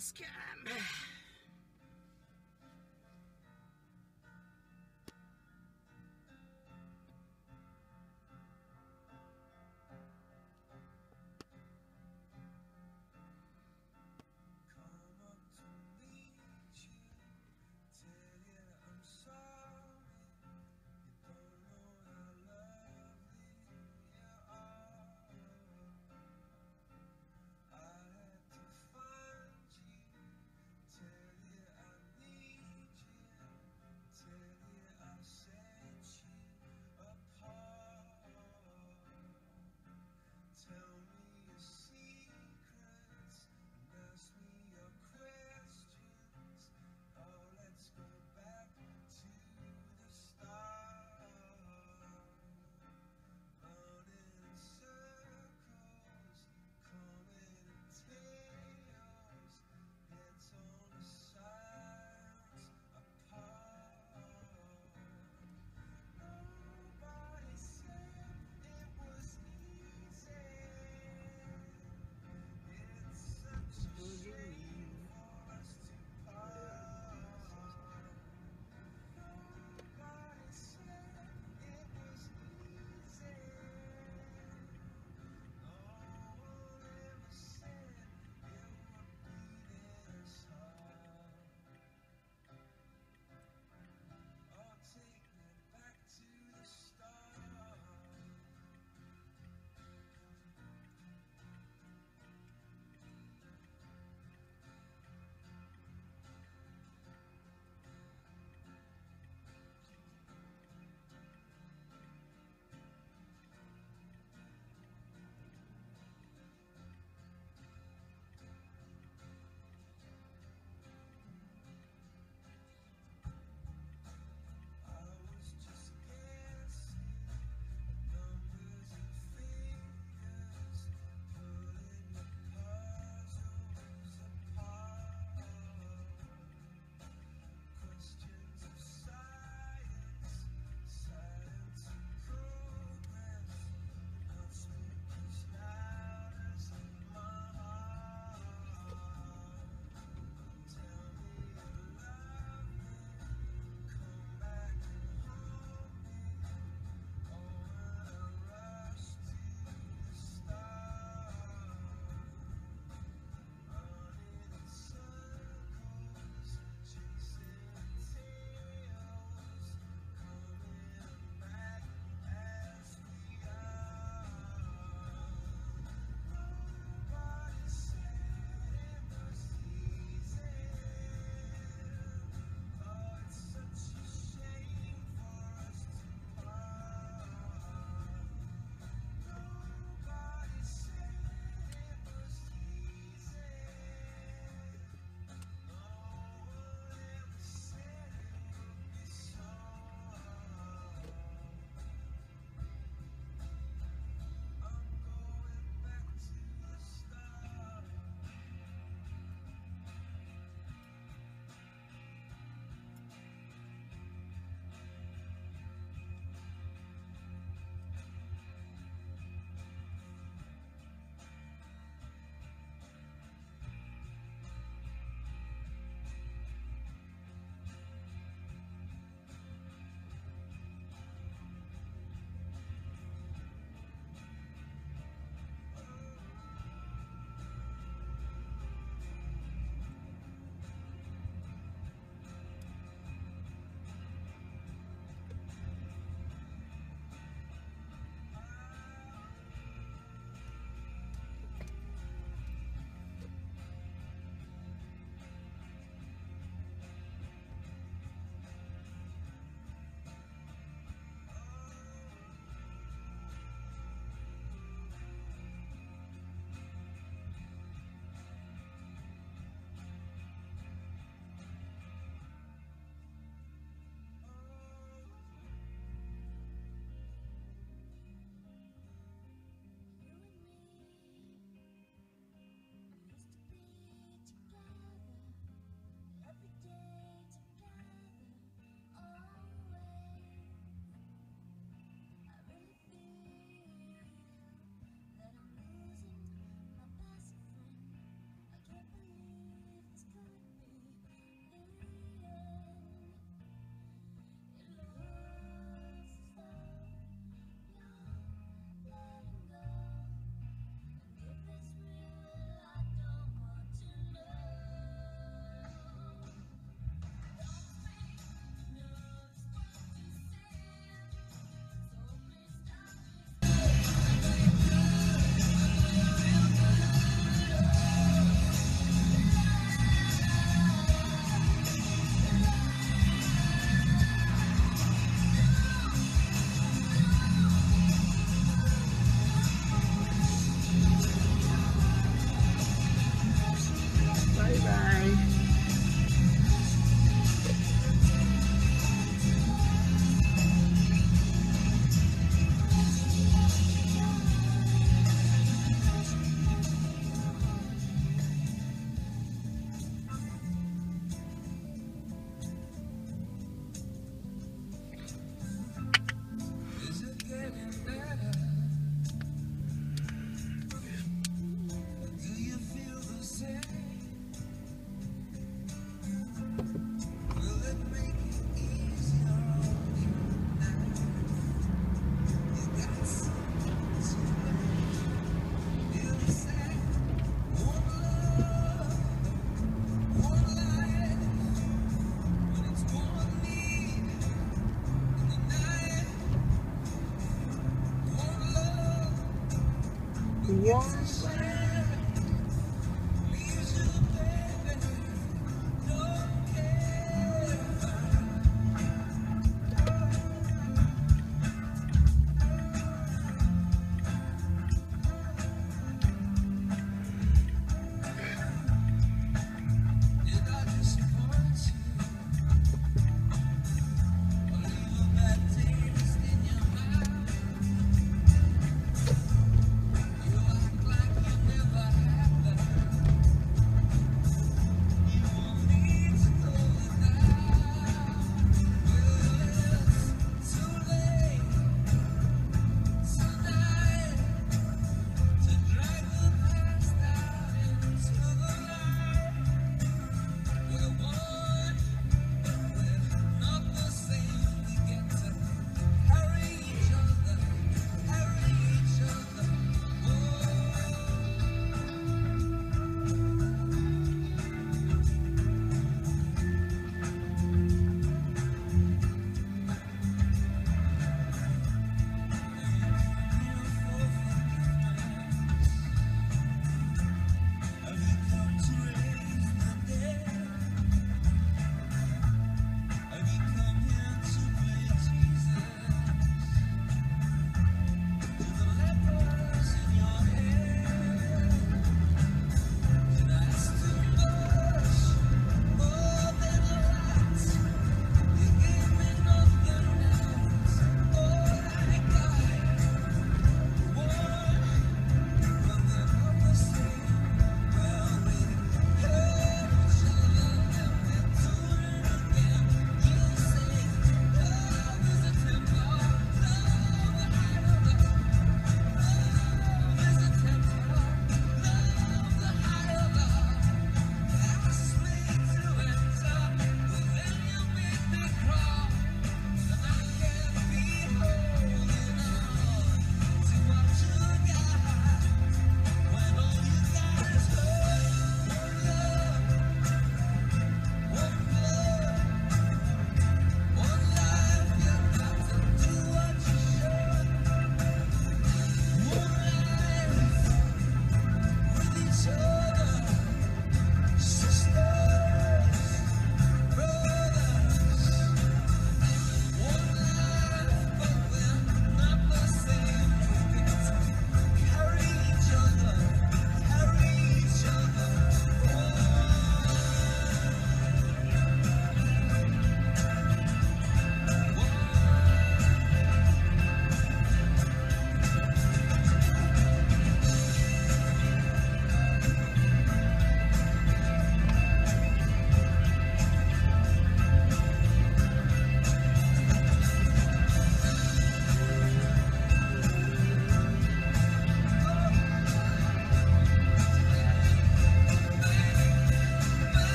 Scam.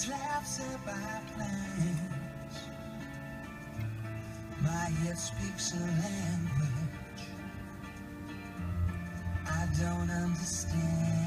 This laughs at my plans. My head speaks a language I don't understand.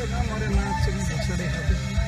नाम हमारे नाच से छोड़े